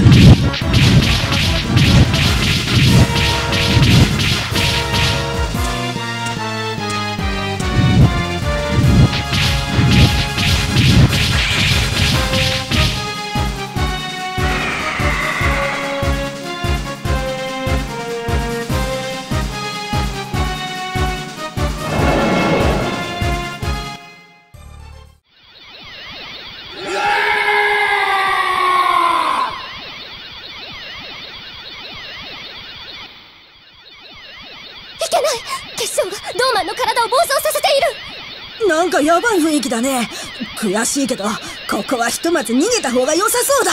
Yeah. けない結晶がドーマンの体を暴走させているなんかヤバい雰囲気だね。悔しいけど、ここはひとまず逃げた方が良さそうだ。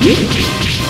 You